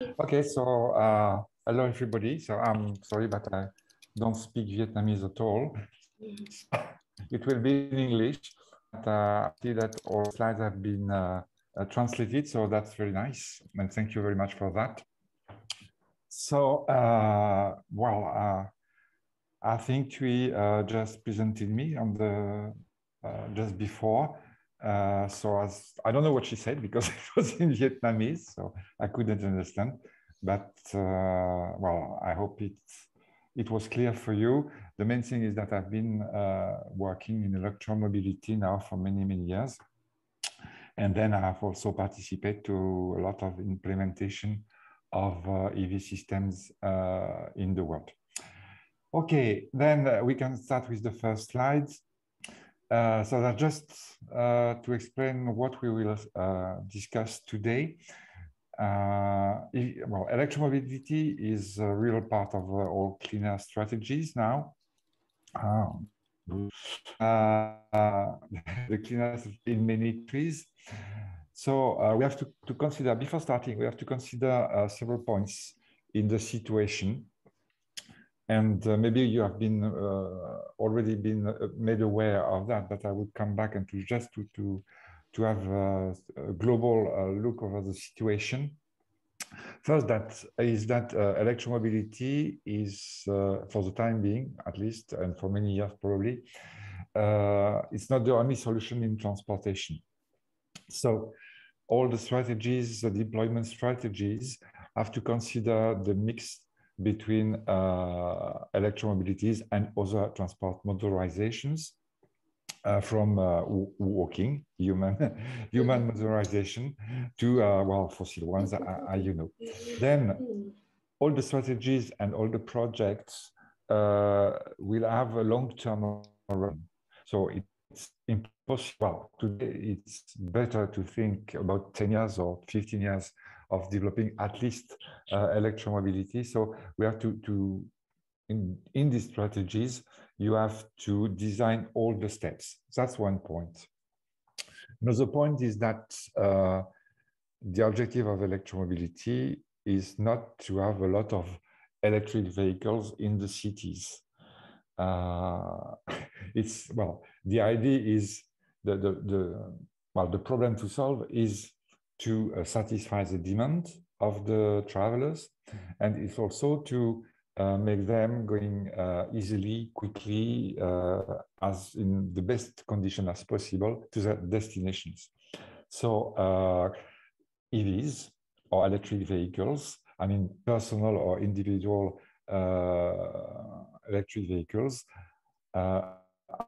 Okay, so uh, hello everybody. So I'm sorry, but I don't speak Vietnamese at all. it will be in English. But, uh, I see that all slides have been uh, uh, translated, so that's very nice. And thank you very much for that. So, uh, well, uh, I think we just presented me on the just before. Uh, so as, I don't know what she said because it was in Vietnamese, so I couldn't understand. But uh, well, I hope it it was clear for you. The main thing is that I've been uh, working in electromobility now for many many years, and then I have also participated to a lot of implementation of uh, EV systems uh, in the world. Okay, then we can start with the first slides. Uh, so that just uh, to explain what we will uh, discuss today. Uh, well, electromobility is a real part of uh, all clean air strategies now. Um, the clean in many trees. So we have to, to consider, before starting, we have to consider several points in the situation and uh, maybe you have been uh, already been uh, made aware of that but i would come back and to just to to to have a, a global uh, look over the situation. First that is that uh, electromobility is uh, for the time being at least and for many years probably it's not the only solution in transportation. So all the strategies the deployment strategies have to consider the mix between uh, electromobilities and other transport motorizations uh, from uh, walking, human, human motorization, to, uh, well, fossil ones, you know. Then all the strategies and all the projects uh, will have a long-term run. So it's impossible. Today, it's better to think about 10 years or 15 years of developing at least uh, electromobility. So we have to, to in, in these strategies, you have to design all the steps. That's one point. Another point is that uh, the objective of electromobility is not to have a lot of electric vehicles in the cities. Uh, it's well, the idea is the, the, the well, the problem to solve is to uh, satisfy the demand of the travelers and it's also to uh, make them going uh, easily, quickly, uh, as in the best condition as possible to their destinations. So uh, EVs or electric vehicles, I mean personal or individual uh, electric vehicles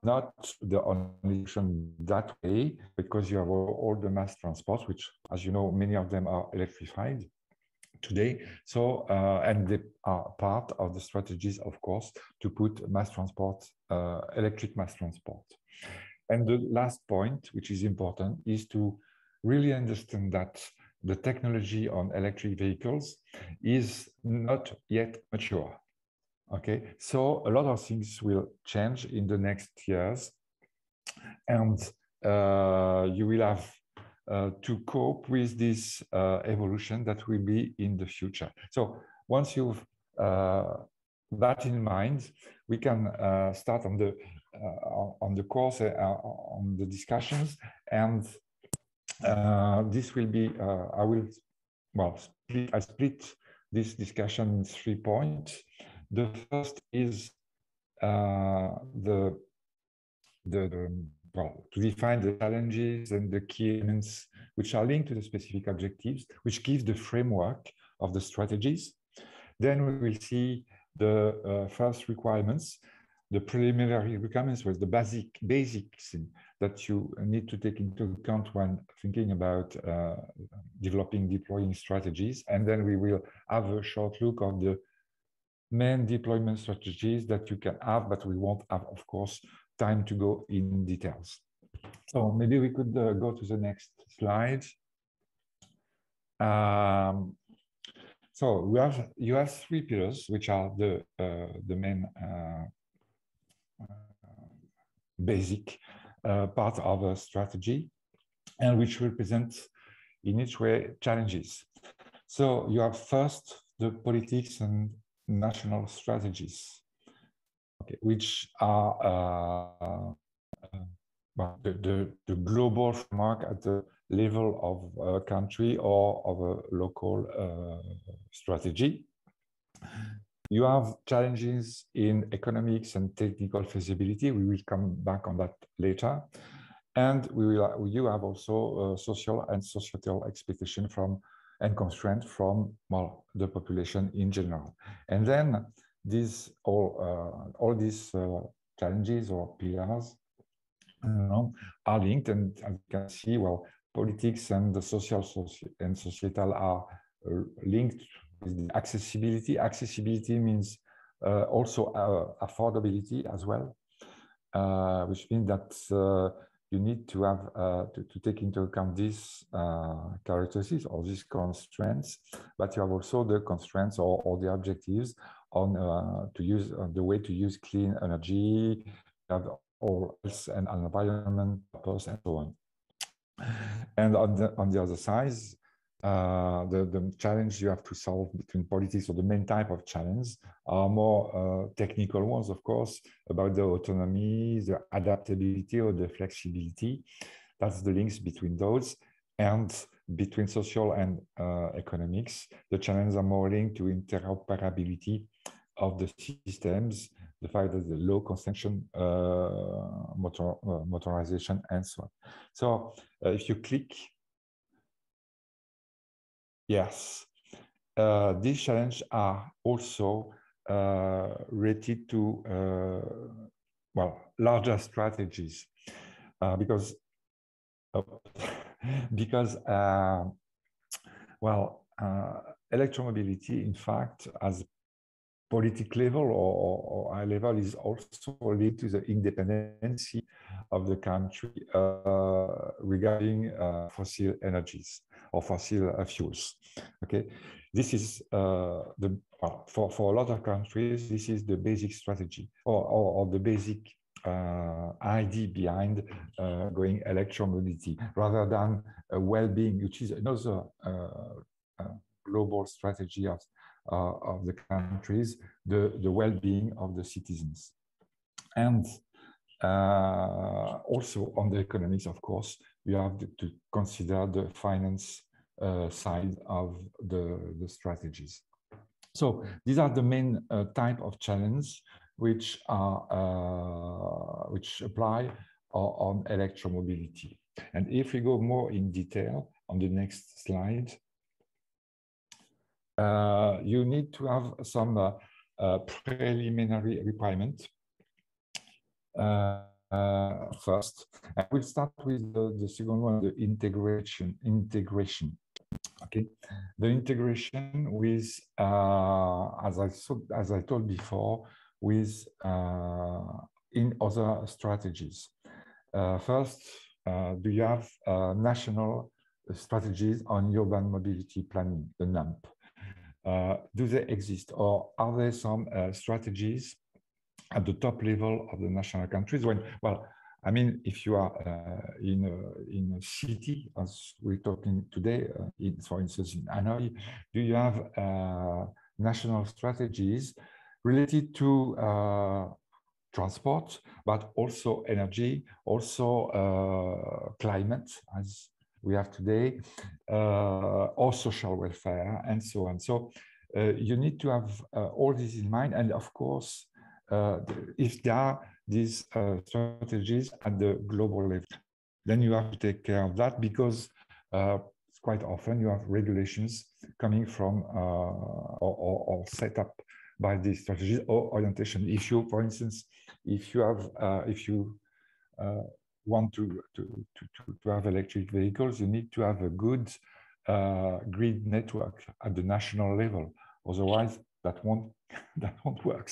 not the only option that way because you have all, the mass transport, which, as you know, many of them are electrified today. So, uh, and they are part of the strategies, of course, to put mass transport, uh, electric mass transport. And the last point, which is important, is to really understand that the technology on electric vehicles is not yet mature. Okay, so a lot of things will change in the next years, and uh, you will have uh, to cope with this uh, evolution that will be in the future. So once you've uh, that in mind, we can uh, start on the uh, on the course on the discussions, and this will be I will well split, I split this discussion in three points. The first is uh, the, the, the, well, to define the challenges and the key elements which are linked to the specific objectives, which gives the framework of the strategies. Then we will see the uh, first requirements, the preliminary requirements with the basic basics that you need to take into account when thinking about uh, developing deploying strategies. And then we will have a short look of the main deployment strategies that you can have, but we won't have, of course, time to go in details. So maybe we could uh, go to the next slide. Um, so we have you have three pillars, which are the uh, the main uh, uh basic uh, part of a strategy, and which represent in each way challenges. So you have first the politics and national strategies, okay, which are uh, uh, the, the, the, global framework at the level of a country or of a local uh, strategy. You have challenges in economics and technical feasibility. We will come back on that later. And we will, you have also uh, social and societal expectation from and constraint from well, the population in general. And then these all uh, all these uh, challenges or pillars know, are linked, and as you can see, well, politics and the social soci and societal are uh, linked with accessibility. Accessibility means uh, also uh, affordability as well, uh, which means that you need to have uh, to, to, take into account these uh, characteristics or these constraints, but you have also the constraints or, or the objectives on uh, to use uh, the way to use clean energy, or else an environment purpose and so on. And on the on the other side, uh, the, the challenge you have to solve between politics or the main type of challenge are more uh, technical ones, of course, about the autonomy, the adaptability or the flexibility. That's the links between those. And between social and uh, economics, the challenges are more linked to interoperability of the systems, the fact that the low consumption uh, motor, uh, motorization and so on. So uh, if you click Yes. Uh, these challenges are also uh, related to, uh, well, larger strategies uh, because, oh, because uh, well, uh, electromobility, in fact, as political level or, or, high level is also linked to the independency of the country uh, regarding uh, fossil energies or fossil uh, fuels. Okay, this is uh, the for for a lot of countries. This is the basic strategy or or, or the basic uh, idea behind uh, going electromobility rather than well-being, which is another global strategy of uh, of the countries, the, the well-being of the citizens. And uh, also on the economics, of course, you have to, consider the finance uh, side of the, the strategies. So these are the main uh, type of challenge which are uh, which apply on electromobility. And if we go more in detail on the next slide, uh, you need to have some uh, uh, preliminary requirement first. I will start with the, the second one, the integration. Integration. Okay, the integration with, uh, as I saw, as I told before, with uh, in other strategies. first, do you have national strategies on urban mobility planning, the NAMP? Uh, do they exist or are there some uh, strategies at the top level of the national countries when well i mean if you are uh, in a, in a city as we're talking today uh, in, for instance in hanoi do you have uh, national strategies related to transport but also energy also climate as we have today, uh, or social welfare, and so on. So uh, you need to have uh, all this in mind. And of course, if there are these strategies at the global level, then you have to take care of that because quite often you have regulations coming from or, or, or, set up by these strategies or orientation. If you, for instance, if you have, uh, if you uh, want to, to, to, to have electric vehicles, you need to have a good uh, grid network at the national level. Otherwise, that won't that won't work.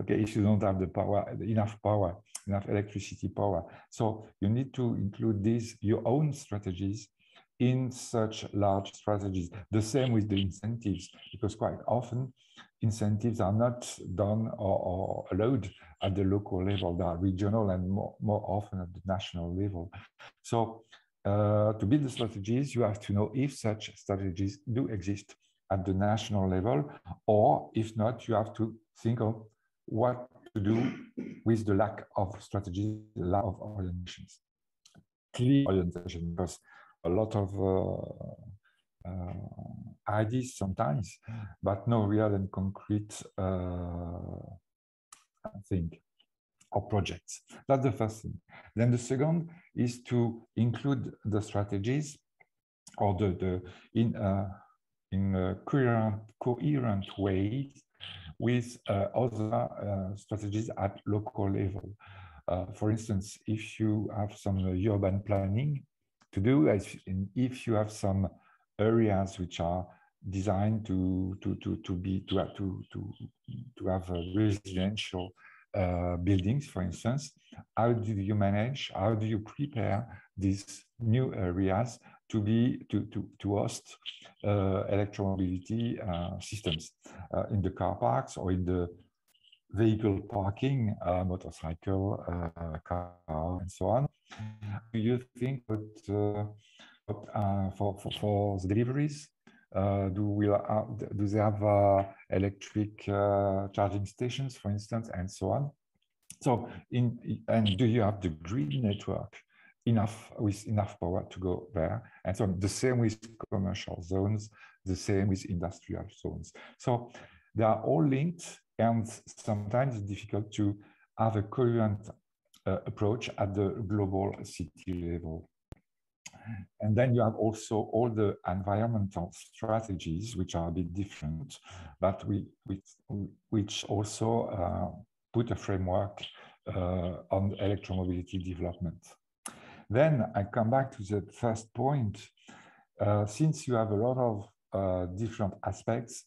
Okay, if you don't have the power, enough power, enough electricity power. So you need to include these your own strategies in such large strategies. The same with the incentives, because quite often incentives are not done or, or allowed at the local level. They are regional and more, more often at the national level. So uh, to build the strategies, you have to know if such strategies do exist at the national level, or if not, you have to think of what to do with the lack of strategy, the lack of orientations. Clear orientation, because a lot of uh, uh, ideas sometimes, but no real and concrete uh, thing or projects. That's the first thing. Then the second is to include the strategies or the, the in uh, in a coherent, coherent way with uh, other uh, strategies at local level. Uh, for instance, if you have some urban planning to do, if you have some areas which are designed to to to to be to have to to to have residential uh, buildings, for instance, how do you manage? How do you prepare these new areas to be to to to host uh, electromobility uh, systems uh, in the car parks or in the vehicle parking, uh, motorcycle, uh, car, and so on. Do you think that for, for for the deliveries? do we do they have electric charging stations, for instance, and so on? So, in and do you have the grid network enough with enough power to go there. And so the same with commercial zones, the same with industrial zones. So they are all linked and sometimes it's difficult to have a coherent uh, approach at the global city level. And then you have also all the environmental strategies, which are a bit different, but we, we which also uh, put a framework uh, on electromobility development. Then I come back to the first point. Uh, since you have a lot of uh, different aspects,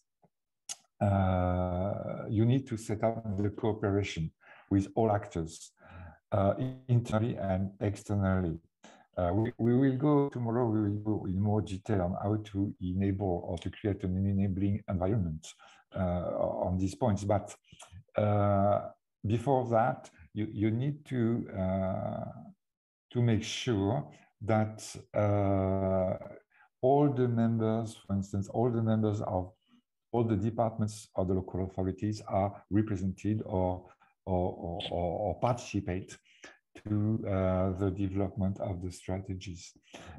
uh, you need to set up the cooperation with all actors, uh, internally and externally. Uh, we, we, will go tomorrow, we will go in more detail on how to enable or to create an enabling environment uh, on these points. But before that, you, you need to to make sure that uh, all the members, for instance, all the members of all the departments of the local authorities are represented or, or, or, or participate to uh, the development of the strategies.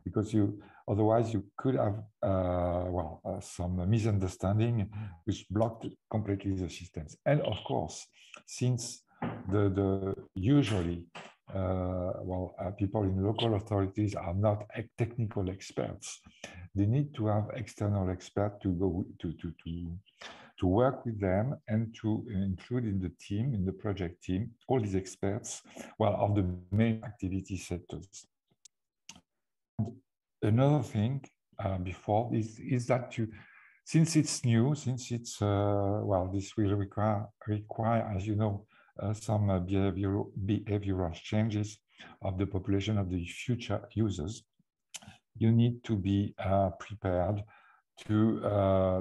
Because you otherwise you could have uh, well uh, some misunderstanding which blocked completely the systems. And of course since the the usually well, uh, people in local authorities are not technical experts. They need to have external experts to go to, to, to, to work with them and to include in the team, in the project team, all these experts, well, of the main activity sectors. And another thing uh, before is, is that you, since it's new, since it's, uh, well, this will require, require, as you know, uh, some uh, behavioral, behavioral changes of the population of the future users, you need to be uh, prepared to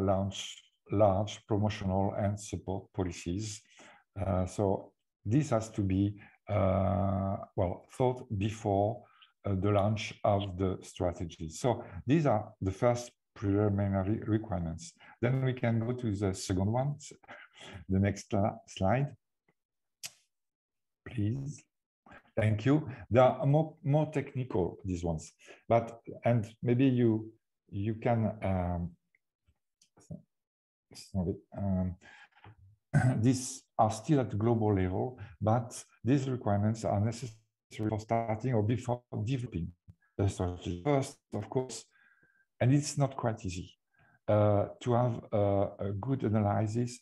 launch large promotional and support policies. so this has to be well thought before uh, the launch of the strategy. So these are the first preliminary requirements. Then we can go to the second one, the next slide please. Thank you. They are more, more technical, these ones, but, and maybe you, you can, um, sorry, um, these are still at global level, but these requirements are necessary for starting or before developing the strategy. First, of course, and it's not quite easy, uh, to have a good analysis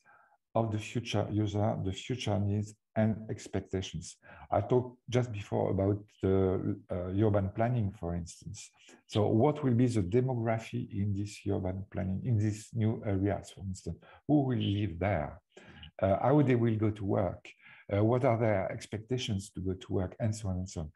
of the future user, the future needs, and expectations. I talked just before about the uh, urban planning, for instance. So what will be the demography in this urban planning, in these new areas, for instance? Who will live there? Uh, how they will go to work? Uh, what are their expectations to go to work, and so on and so on.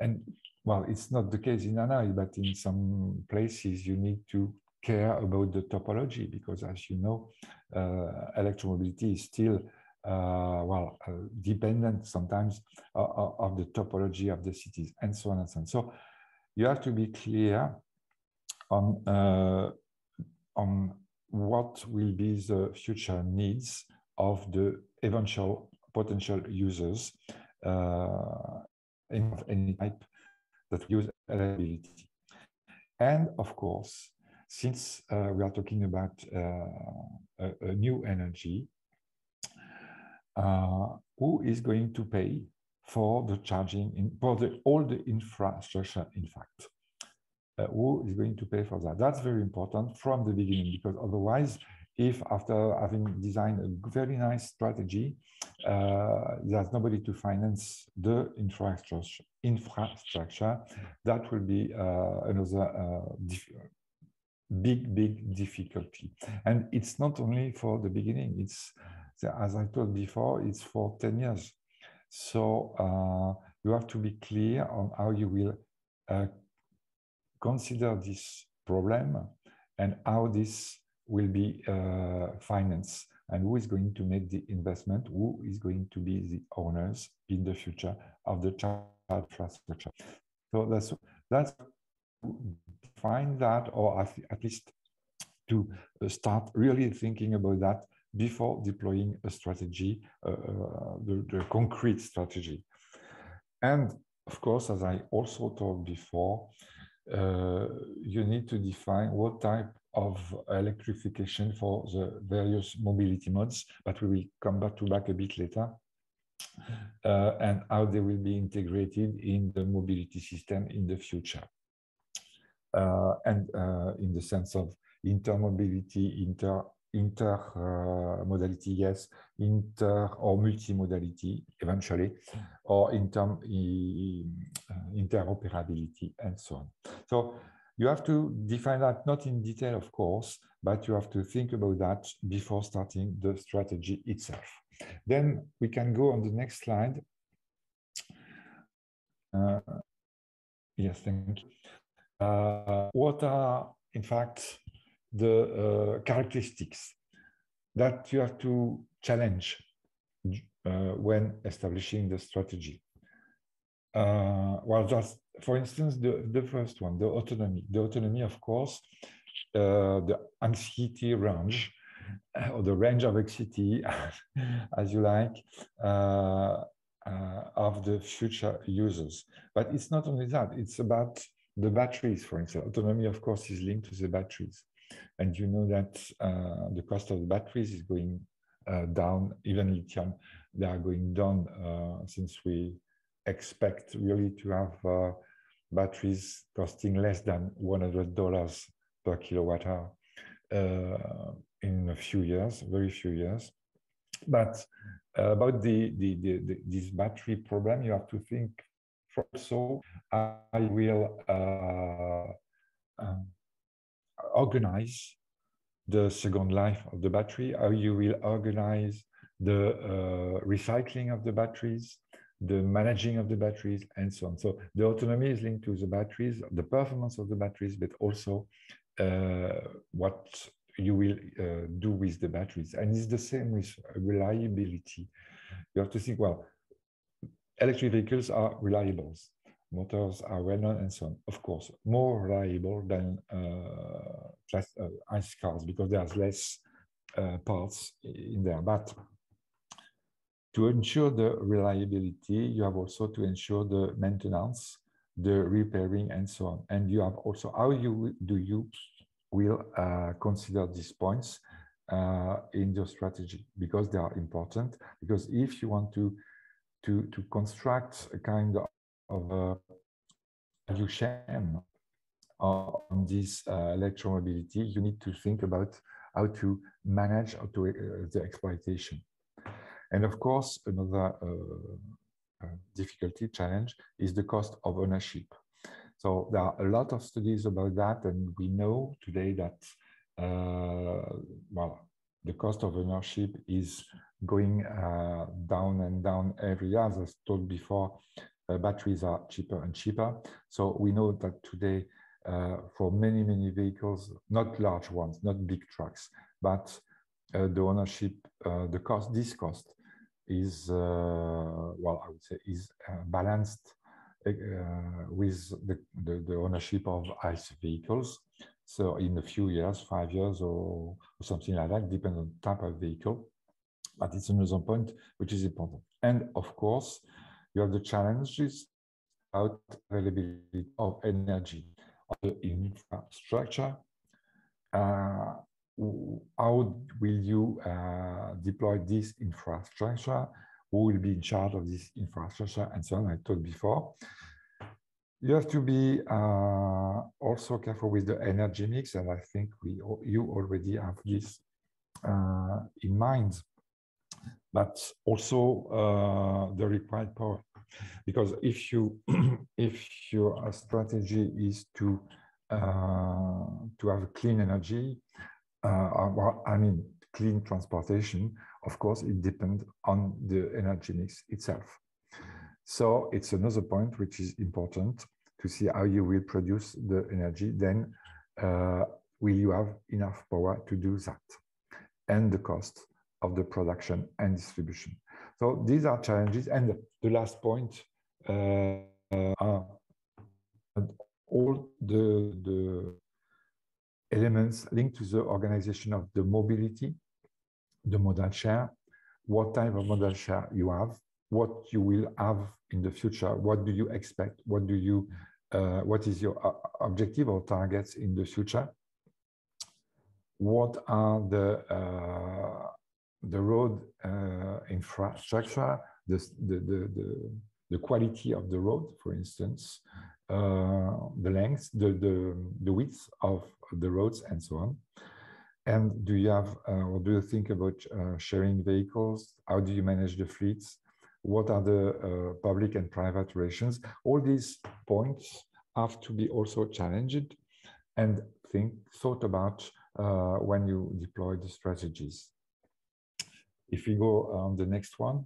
And well, it's not the case in Hanoï, but in some places you need to care about the topology because, as you know, uh, electromobility is still uh, well, uh, dependent sometimes of the topology of the cities and so on and so on. So you have to be clear on, on what will be the future needs of the eventual potential users uh, in any type that use reliability. And of course, since uh, we are talking about uh, a, a, new energy, uh, who is going to pay for the charging, in, for the, all the infrastructure, in fact? Uh, who is going to pay for that? That's very important from the beginning, because otherwise, if after having designed a very nice strategy, uh, there's nobody to finance the infrastructure, infrastructure that will be uh, another uh, big, big difficulty. And it's not only for the beginning, it's, as I told before, it's for 10 years. So uh, you have to be clear on how you will uh, consider this problem and how this will be uh, financed and who is going to make the investment, who is going to be the owners in the future of the child infrastructure. So that's that's define that, or at least to uh, start really thinking about that before deploying a strategy, uh, uh, the, the concrete strategy. And of course, as I also told before, uh, you need to define what type of electrification for the various mobility modes, but we will come back to back a bit later, uh, and how they will be integrated in the mobility system in the future. Uh, and uh, in the sense of intermobility, inter intermodality, uh, yes, inter or multimodality eventually, or inter interoperability and so on. So you have to define that not in detail, of course, but you have to think about that before starting the strategy itself. Then we can go on the next slide. Uh, yes, thank you. Uh, what are, in fact, the uh, characteristics that you have to challenge uh, when establishing the strategy. Uh, well, just for instance, the, the first one, the autonomy. The autonomy, of course, uh, the anxiety range, uh, or the range of anxiety, as you like, uh, of the future users. But it's not only that, it's about the batteries, for instance. Autonomy, of course, is linked to the batteries. And you know that uh, the cost of the batteries is going uh, down, even lithium, they are going down uh, since we expect really to have uh, batteries costing less than $100 per kilowatt hour uh, in a few years, very few years. But uh, about the, the, the, the, this battery problem, you have to think also I will um, organize the second life of the battery, how you will organize the uh, recycling of the batteries, the managing of the batteries, and so on. So the autonomy is linked to the batteries, the performance of the batteries, but also uh, what you will uh, do with the batteries. And it's the same with reliability. You have to think, well, electric vehicles are reliable motors are well known and so on. Of course, more reliable than uh, class, uh, ICE cars because there's less uh, parts in there. But to ensure the reliability, you have also to ensure the maintenance, the repairing, and so on. And you have also how you do you will uh, consider these points uh, in your strategy because they are important. Because if you want to to to construct a kind of uh, chain on this uh, electromobility, you need to think about how to manage to, uh, the exploitation. And of course, another uh, uh, difficulty challenge is the cost of ownership. So there are a lot of studies about that, and we know today that uh, well, the cost of ownership is going uh, down and down every year. As I told before, batteries are cheaper and cheaper. So we know that today, uh, for many, many vehicles, not large ones, not big trucks, but uh, the ownership, the cost, this cost is, well, I would say is balanced uh, with the, the, the, ownership of ICE vehicles. So in a few years, five years or, or something like that, depends on type of vehicle. But it's another point which is important. And of course, have the challenges about availability of energy of the infrastructure. Uh, how will you uh, deploy this infrastructure? Who will be in charge of this infrastructure and so on? I told before. You have to be uh, also careful with the energy mix, and I think we you already have this uh, in mind. But also uh, the required power, because if you if your strategy is to uh, to have clean energy, uh, well, I mean, clean transportation, of course, it depends on the energy mix itself. So it's another point which is important to see how you will produce the energy. Then uh, will you have enough power to do that? And the cost of the production and distribution. So these are challenges. And the last point, uh, uh, all the, the elements linked to the organization of the mobility, the modal share, what type of modal share you have, what you will have in the future, what do you expect, what do you, uh, what is your uh, objective or targets in the future, what are the uh, the road uh, infrastructure, the, the, the, the, quality of the road, for instance, uh, the length, the, the, the width of the roads and so on. And do you have, uh, or do you think about uh, sharing vehicles? How do you manage the fleets? What are the uh, public and private relations? All these points have to be also challenged and think, thought about uh, when you deploy the strategies. If we go on the next one,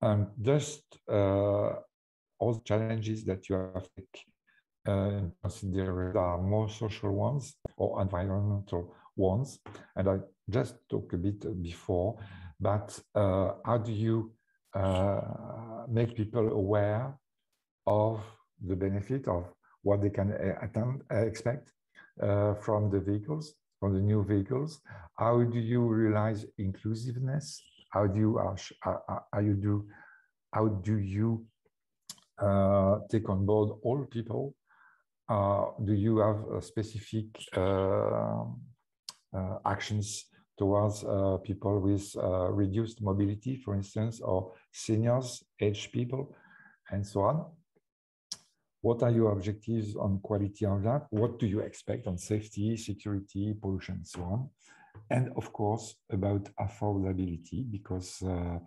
um, just uh, all the challenges that you have to uh, consider are more social ones or environmental ones. And I just talked a bit before, but uh, how do you uh, make people aware of the benefit of what they can uh, attend, uh, expect from the vehicles, from the new vehicles? How do you realize inclusiveness? How do you, how you do, how do you uh, take on board all people? Uh, do you have specific uh, actions towards people with reduced mobility, for instance, or seniors, aged people, and so on? What are your objectives on quality of that? What do you expect on safety, security, pollution, and so on? And of course, about affordability, because uh,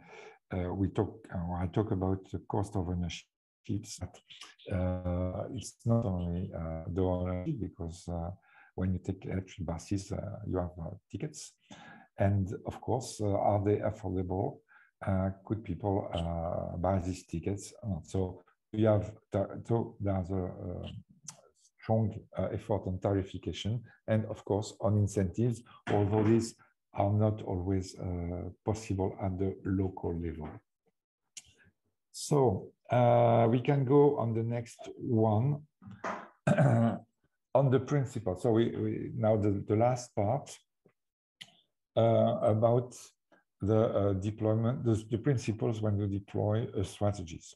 uh, we talk, uh, I talk about the cost of ownership uh, it's not only uh, the ownership because uh, when you take electric buses, uh, you have uh, tickets. And of course, uh, are they affordable? could people buy these tickets? So we have, so there's a, strong effort on tarification and of course on incentives, although these are not always possible at the local level. So uh, we can go on the next one on the principle. So we, we now the, the last part uh, about the uh, deployment, the, the, principles when you deploy uh, strategies.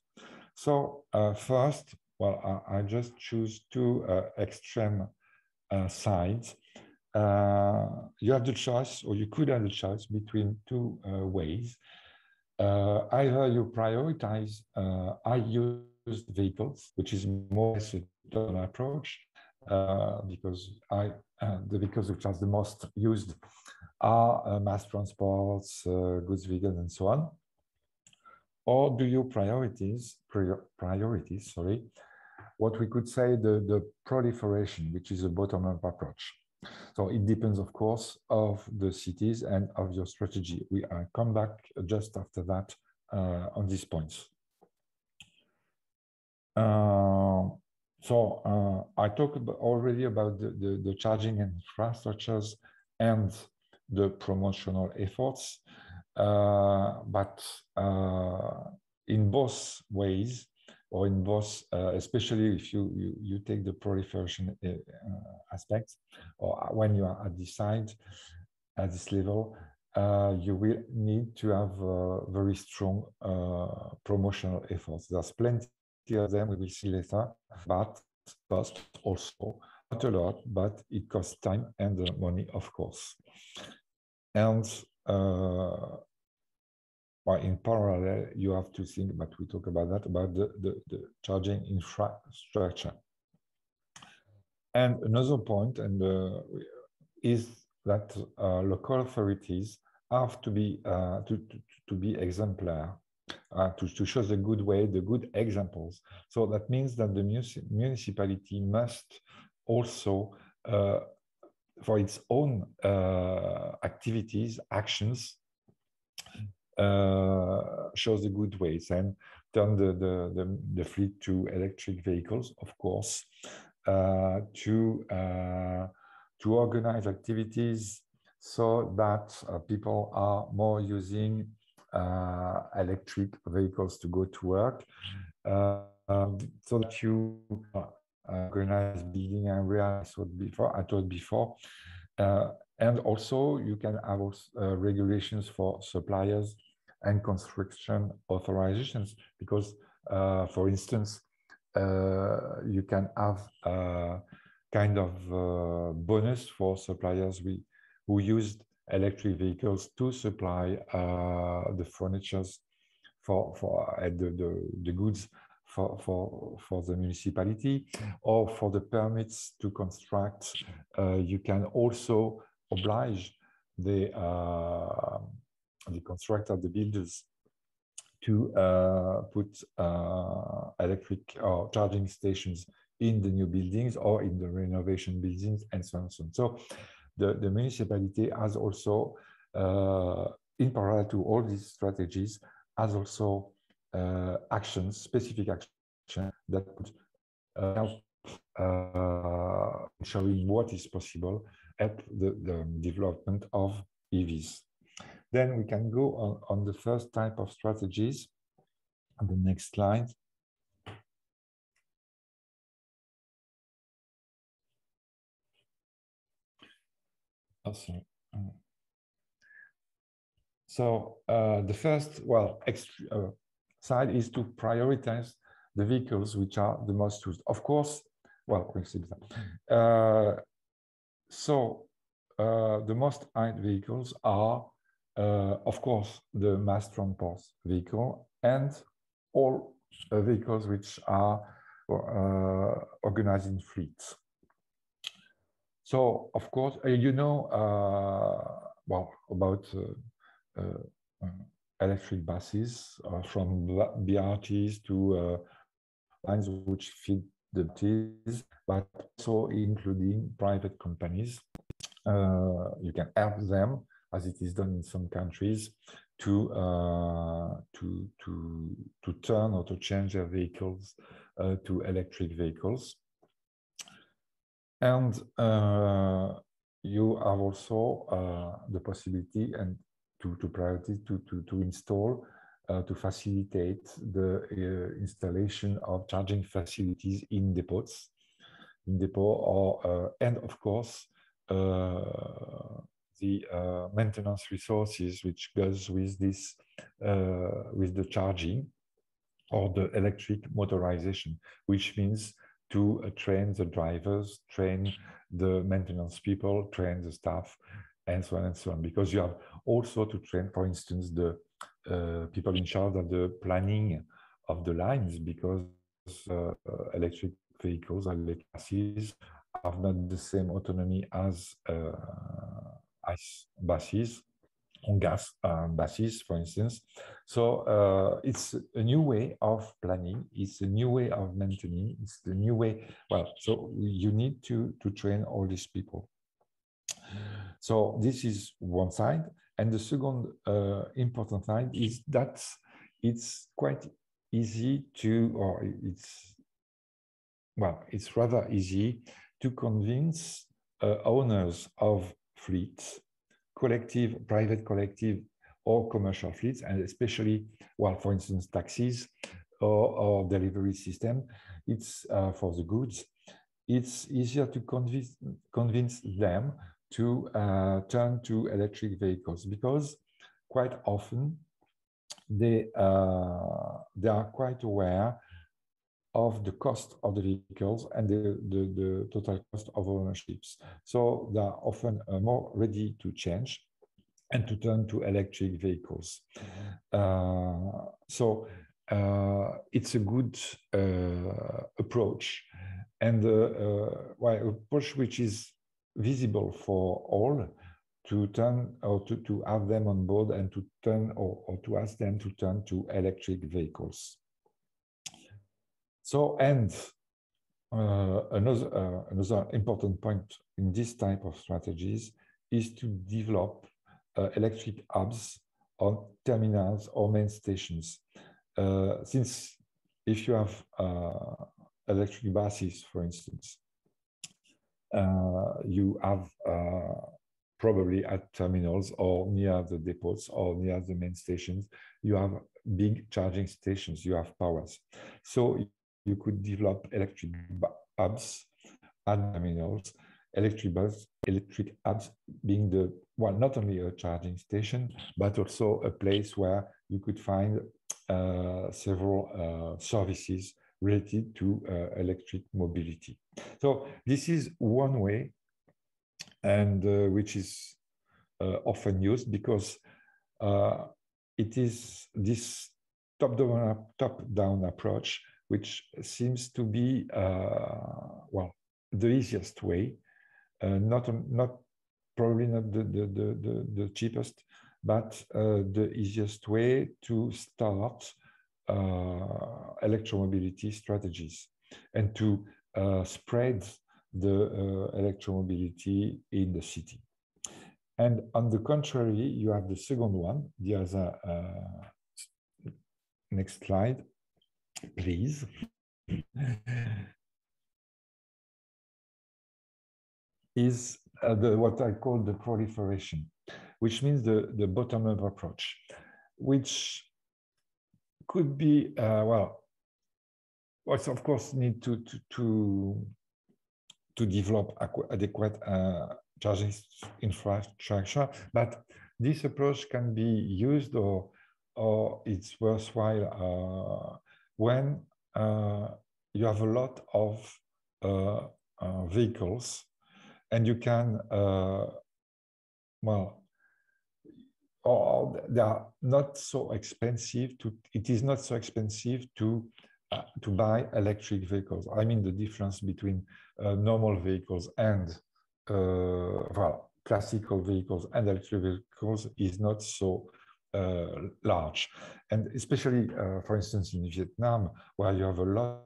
So uh, first, well, I, I, just choose two uh, extreme sides. you have the choice, or you could have the choice between two ways uh, either you prioritize uh, high-used vehicles, which is more an approach, uh, because I, uh, the vehicles which are the most used are uh, mass transports, uh, goods vehicles, and so on. Or do you priorities, priorities, sorry, what we could say the, the proliferation, which is a bottom-up approach. So it depends, of course, of the cities and of your strategy. We come back just after that uh, on these points. Uh, so uh, I talked already about the, the, the, charging infrastructures and the promotional efforts, but uh, in both ways, or in both, uh, especially if you, you, you take the proliferation uh, aspect, or when you are at this side, at this level, uh, you will need to have uh, very strong uh, promotional efforts. There's plenty of them, we will see later, but cost also, not a lot, but it costs time and money, of course. And in parallel, you have to think, but we talk about that, about the, the, the charging infrastructure. And another point and uh, is that uh, local authorities have to be uh, to, to, to, be exemplar, uh, to, to show the good way, the good examples. So that means that the municipality must also, uh, for its own uh, activities, actions, uh, shows the good ways and turn the, the, the, the, fleet to electric vehicles, of course, uh, to, uh, to organize activities so that uh, people are more using uh, electric vehicles to go to work, um, so that you organize building area, I thought before, I told before, and also you can have regulations for suppliers and construction authorizations because, uh, for instance, uh, you can have a kind of uh, bonus for suppliers we, who used electric vehicles to supply uh, the furnitures for, for uh, the, the, the goods for, for, for the municipality or for the permits to construct. Uh, you can also oblige the the constructor, the builders, to uh, put uh, electric or charging stations in the new buildings or in the renovation buildings and so on and so on. So the, the municipality has also, uh, in parallel to all these strategies, has also uh, actions, specific actions that could uh, help uh, showing what is possible at the, the development of EVs. Then we can go on, on the first type of strategies on the next slide. Oh, sorry. So uh, the first, well, uh, side is to prioritize the vehicles which are the most used. Of course, well. Uh, so uh, the most high vehicles are uh, of course, the mass transport vehicle and all uh, vehicles which are uh, organized in fleets. So, of course, uh, you know, uh, well, about electric buses from BRTs to lines which feed the but also including private companies. you can help them as it is done in some countries, to uh, to to to turn or to change their vehicles uh, to electric vehicles. And uh, you have also uh, the possibility and to to priority to to to install uh, to facilitate the uh, installation of charging facilities in depots, in depot, or and of course the uh, maintenance resources which goes with this uh, with the charging or the electric motorization which means to uh, train the drivers train the maintenance people train the staff and so on and so on. Because you have also to train for instance the uh, people in charge of the planning of the lines because uh, electric vehicles electric buses have not the same autonomy as uh, ice buses, on gas uh, buses, for instance. So uh, it's a new way of planning. It's a new way of maintaining. It's the new way. Well, so you need to to train all these people. So this is one side, and the second uh, important side is that it's quite easy to, or it's well, it's rather easy to convince uh, owners of fleets, collective, private collective, or commercial fleets, and especially, well, for instance, taxis, or, or delivery system, it's uh, for the goods, it's easier to convince, convince them to uh, turn to electric vehicles because quite often they, uh, they are quite aware of the cost of the vehicles and the, the, the total cost of ownerships. So they are often uh, more ready to change and to turn to electric vehicles. Uh, so uh, it's a good uh, approach and well, approach which is visible for all to turn or to, to have them on board and to turn or, or to ask them to turn to electric vehicles. So, and uh, another, uh, another important point in this type of strategies is to develop uh, electric hubs on terminals or main stations. Uh, since if you have uh, electric buses, for instance, you have probably at terminals or near the depots or near the main stations, you have big charging stations, you have powers. So you could develop electric hubs at terminals, electric bus, electric hubs being the well, not only a charging station, but also a place where you could find uh, several uh, services related to uh, electric mobility. So this is one way, and uh, which is uh, often used because uh, it is this top-down top-down approach which seems to be well the easiest way, not not probably not the the the, the, cheapest, but uh, the easiest way to start uh, electromobility strategies and to uh, spread the uh, electromobility in the city. And on the contrary, you have the second one, the other, uh, next slide, please. is uh, the, what I call the proliferation which means the, the bottom-up approach, which could be, uh, well, also of course need to, to, to, to develop adequate uh, charging infrastructure, but this approach can be used or, or it's worthwhile uh, when uh, you have a lot of uh, uh, vehicles and you can, well, or they are not so expensive to it is not so expensive to uh, to buy electric vehicles. I mean the difference between uh, normal vehicles and uh, well classical vehicles and electric vehicles is not so uh, large. And especially uh, for instance in vietnam where you have a lot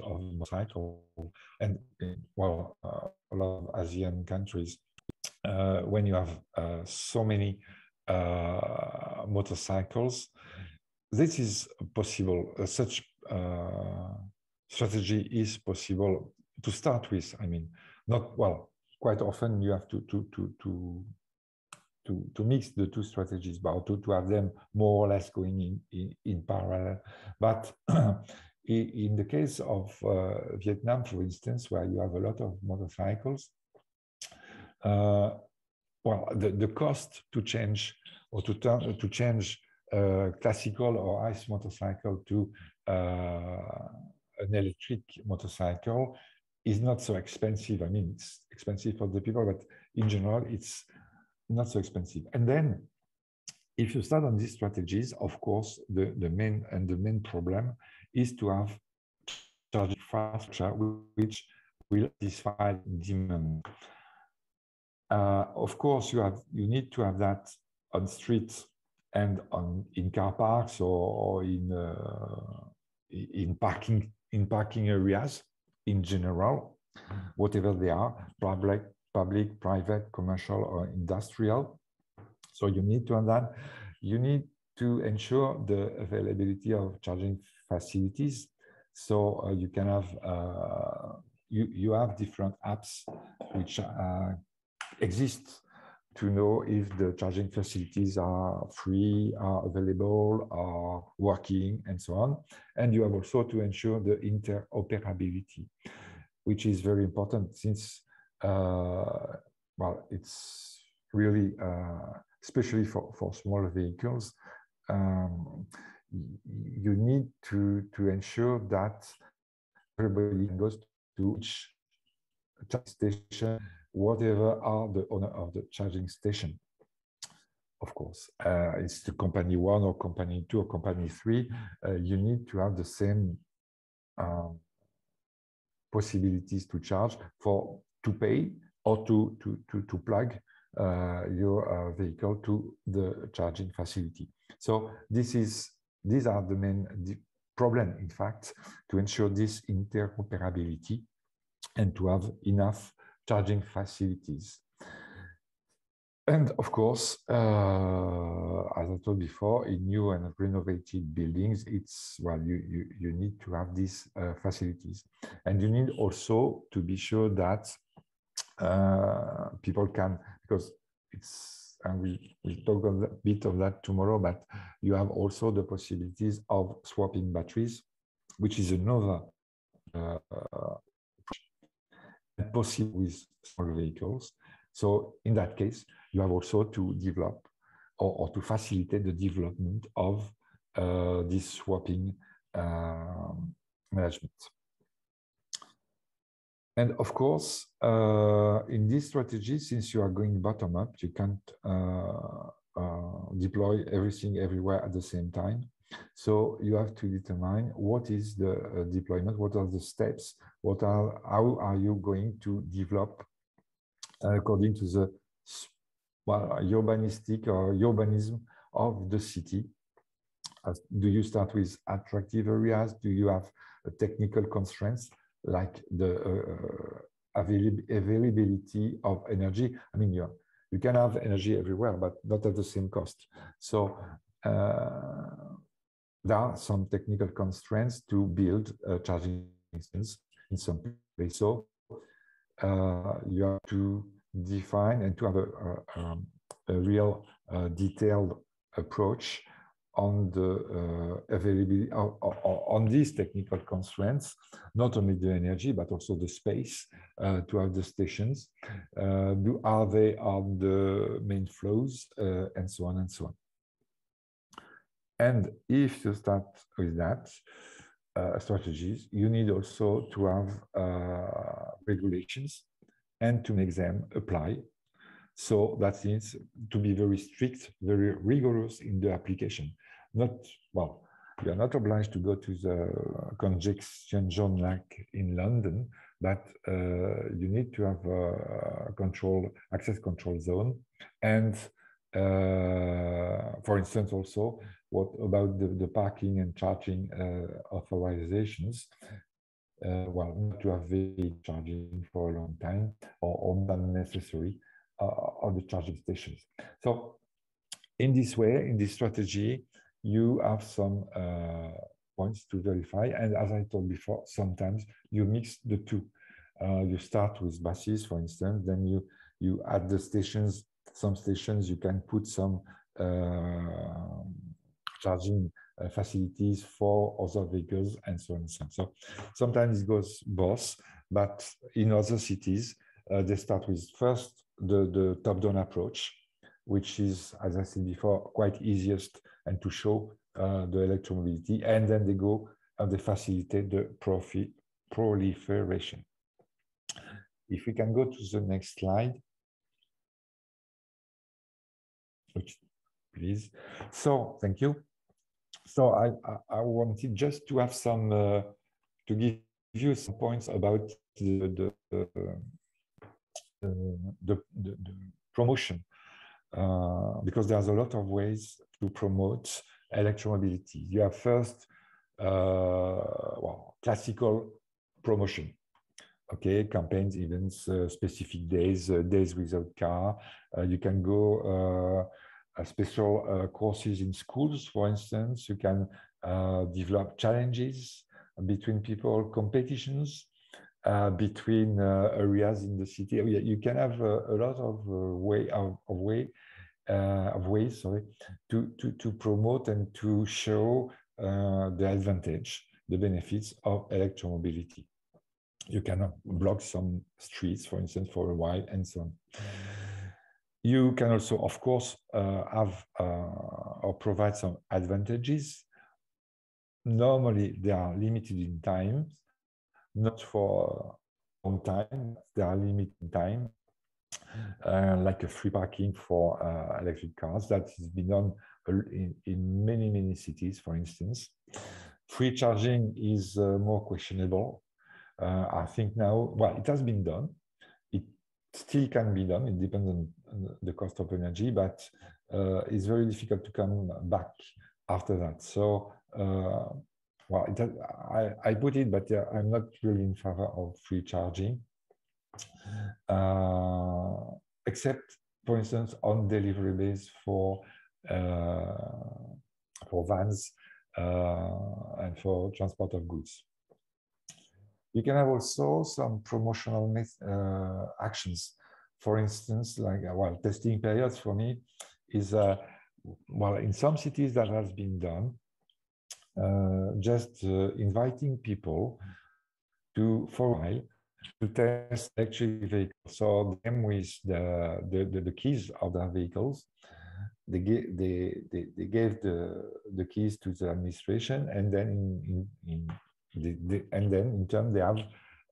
of motorcycles and well uh, a lot of asian countries when you have so many uh, motorcycles. This is possible. Uh, such uh, strategy is possible to start with. I mean, not well. Quite often you have to to to to to, to mix the two strategies, but to, to have them more or less going in, in, in parallel. But in the case of uh, Vietnam, for instance, where you have a lot of motorcycles, uh, well, the, the cost to change or to turn to change uh, classical or ice motorcycle to uh, an electric motorcycle is not so expensive. I mean, it's expensive for the people, but in general, it's not so expensive. And then, if you start on these strategies, of course, the, the main and the main problem is to have charging infrastructure which will satisfy demand. Uh, of course, you have you need to have that on streets and on in car parks or, or in uh, in parking in parking areas in general, whatever they are, public, public, private, commercial, or industrial. So you need to have that. You need to ensure the availability of charging facilities. So uh, you can have uh, you you have different apps which uh, exist to know if the charging facilities are free, are available, are working, and so on. And you have also to ensure the interoperability, which is very important since, uh, well, it's really, uh, especially for, for smaller vehicles, um, you need to, to ensure that everybody goes to each charging station whatever are the owner of the charging station. Of course, uh, it's the company one or company two or company three, uh, you need to have the same um, possibilities to charge for to pay or to to to, to plug uh, your uh, vehicle to the charging facility. So this is these are the main problem, in fact, to ensure this interoperability and to have enough charging facilities. And of course, uh, as I told before, in new and renovated buildings, it's, well, you, you, you need to have these uh, facilities. And you need also to be sure that uh, people can, because it's, and we, we'll talk a bit of that tomorrow, but you have also the possibilities of swapping batteries, which is another uh, possible with small vehicles. So in that case, you have also to develop or, or to facilitate the development of uh, this swapping uh, management. And of course, uh, in this strategy, since you are going bottom up, you can't uh, uh, deploy everything everywhere at the same time. So you have to determine what is the uh, deployment, what are the steps, what are how are you going to develop uh, according to the well, urbanistic or urbanism of the city. Do you start with attractive areas? Do you have technical constraints like the uh, availability of energy? I mean, you, you can have energy everywhere, but not at the same cost. So uh, there are some technical constraints to build a charging instance in some place. So uh, you have to define and to have a, a, um, a real uh, detailed approach on the uh, availability on, on, these technical constraints, not only the energy, but also the space uh, to have the stations. Uh, do, are they on the main flows uh, and so on and so on. And if you start with that uh, strategies, you need also to have uh, regulations and to make them apply. So that means to be very strict, very rigorous in the application. Not, well, you are not obliged to go to the congestion zone like in London, but uh, you need to have a control, access control zone. And uh, for instance, also what about the, the parking and charging uh, authorizations? Uh, well, not to have vehicle charging for a long time or, or unnecessary uh, on the charging stations. So in this way, in this strategy, you have some uh, points to verify. And as I told before, sometimes you mix the two. Uh, you start with buses, for instance, then you, you add the stations, some stations you can put some uh, charging uh, facilities for other vehicles and so on and so on. So sometimes it goes both, but in other cities, uh, they start with first the, the top-down approach, which is, as I said before, quite easiest and to show uh, the electromobility, and then they go and they facilitate the profit proliferation. If we can go to the next slide, which please. So thank you so I, I wanted just to have some uh, to give you some points about the the, the, the, the, promotion uh, because there's a lot of ways to promote electromobility. You have first uh, well classical promotion okay campaigns events uh, specific days uh, days without car uh, you can go uh, special uh, courses in schools, for instance. You can uh, develop challenges between people, competitions. uh, between areas in the city. You can have a lot of way of, of way of ways, sorry, to to to promote and to show the advantage, the benefits of electromobility. You cannot block some streets, for instance, for a while, and so on. You can also, of course, uh, have uh, or provide some advantages. Normally, they are limited in time, not for long time. They are limited in time, uh, like a free parking for uh, electric cars. That has been done in, in many, many cities, for instance. Free charging is uh, more questionable. Uh, I think now, well, it has been done. It still can be done. It depends on the cost of energy, but uh, it's very difficult to come back after that. So, uh, well, it, I, I put it, but uh, I'm not really in favor of free charging, uh, except, for instance, on delivery base for uh, for vans uh, and for transport of goods. You can have also some promotional actions for instance, like uh, well, testing periods for me is uh, well, in some cities that has been done, uh, just uh, inviting people to for a while to test electric vehicles. So them with the, the, the, the keys of their vehicles, they gave, they, they, they gave the, the keys to the administration and then in, in, in the, the, and then in turn they have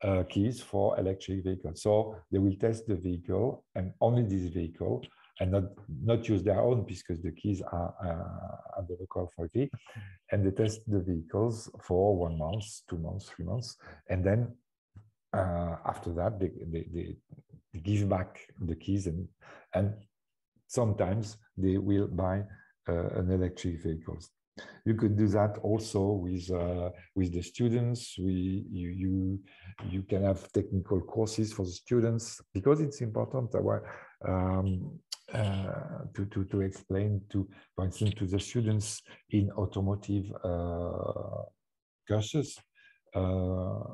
uh, keys for electric vehicles. So they will test the vehicle and only this vehicle and not, not use their own because the keys are uh, at the local authority. And they test the vehicles for one month, two months, three months. And then uh, after that, they, they, they, give back the keys and, and sometimes they will buy uh, an electric vehicles. You could do that also with uh, with the students. We you you you can have technical courses for the students because it's important uh, um, uh, to, to, to explain to, for instance, to the students in automotive uh, courses uh,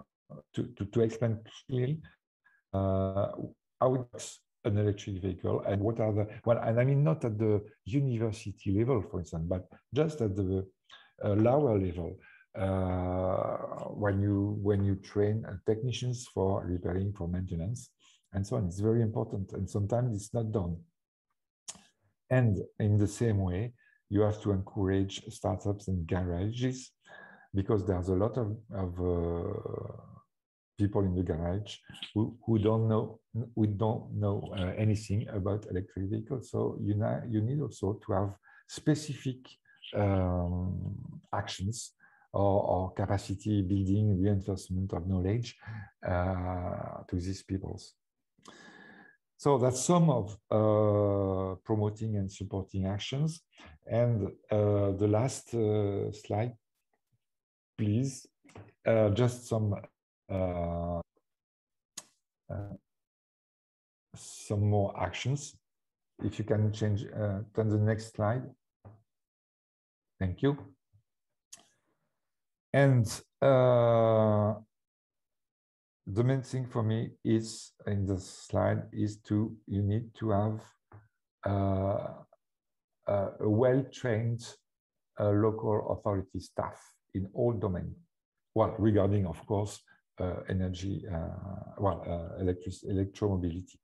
to, to, to explain clearly uh, how it works an electric vehicle? And what are the well and i mean not at the university level for instance but just at the uh, lower level uh, when you when you train uh, technicians for repairing for maintenance and so on. It's very important and sometimes it's not done. And in the same way you have to encourage startups and garages because there's a lot of, of uh, people in the garage who, who don't know we don't know uh, anything about electric vehicles so you, you need also to have specific um, actions or, or, capacity building, reinforcement of knowledge uh, to these peoples. So that's some of uh, promoting and supporting actions. And uh, the last uh, slide, please, uh, just some some more actions. If you can change, turn the next slide. Thank you. And uh, the main thing for me is in the slide is to you need to have uh, a well-trained uh, local authority staff in all domains. Well, regarding, of course, uh, energy, uh, well, uh, electric electromobility.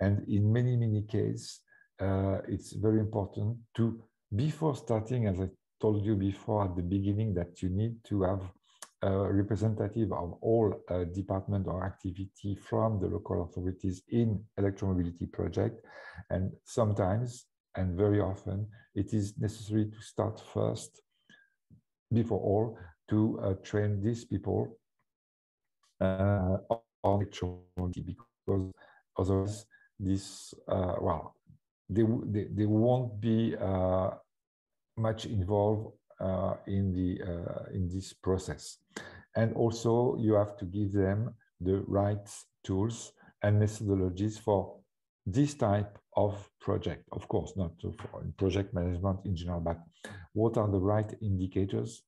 And in many, many cases, it's very important to, before starting, as I told you before at the beginning that you need to have a representative of all uh, department or activity from the local authorities in electromobility project. And sometimes, and very often, it is necessary to start first, before all, to uh, train these people uh, on electromobility because otherwise this, uh, well, they, they, they won't be uh, much involved uh, in the uh, in this process. And also you have to give them the right tools and methodologies for this type of project. Of course not for project management in general but what are the right indicators?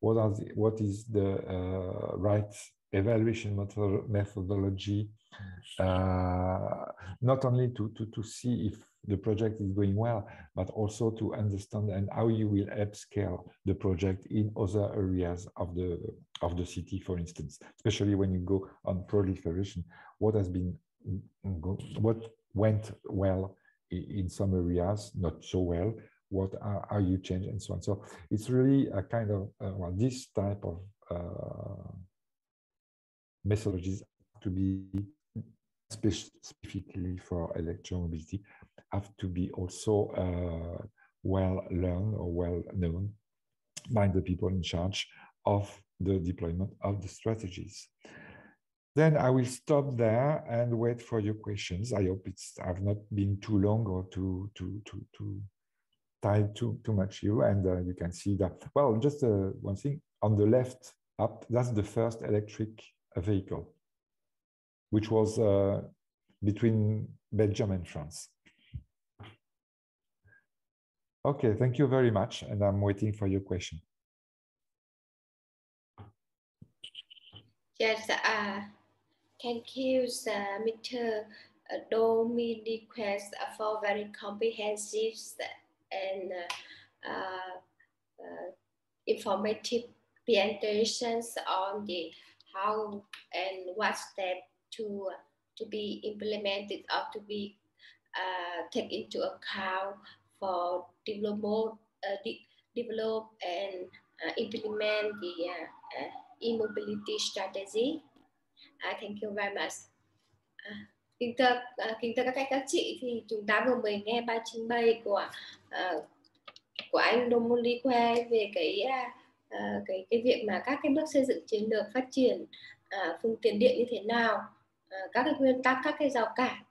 What are the, what is the uh, right evaluation methodology, uh, not only to, to, to see if the project is going well, but also to understand and how you will upscale the project in other areas of the of the city, for instance, especially when you go on proliferation, what has been what went well in some areas, not so well, what are, are you change and so on. So it's really a kind of, uh, well, this type of uh, methodologies to be specifically for electromobility have to be also uh, well learned or well known by the people in charge of the deployment of the strategies. Then I will stop there and wait for your questions. I hope it's I've not been too long or too too too too tied too too much you. And uh, you can see that. Well, just uh, one thing on the left up. That's the first electric vehicle, which was uh, between Belgium and France. Okay, thank you very much. And I'm waiting for your question. Yes, uh, thank you, uh, Mr. Dominique, for very comprehensive and uh, uh, informative presentations on the how and what step to to be implemented or to be uh, take into account for develop, uh, de develop and uh, implement the uh, uh, e-mobility strategy. Uh, thank you very much. Uh, kính thưa uh, kính thưa các anh các chị thì chúng ta vừa mới nghe bài trình bày của uh, của anh Domoli Que về cái uh, Ờ, cái cái việc mà các cái bước xây dựng chiến lược phát triển uh, phương tiện điện như thế nào, uh, các cái nguyên tắc, các cái rào cản